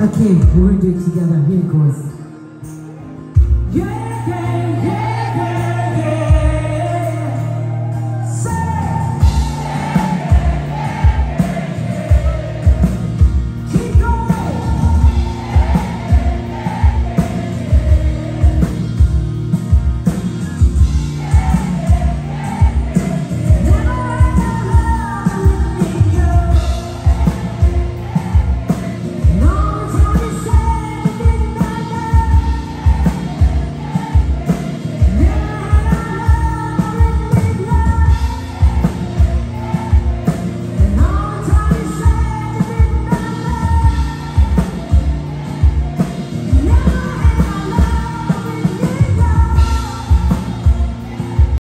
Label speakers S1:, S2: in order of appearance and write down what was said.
S1: Okay, we're gonna do it together. Here.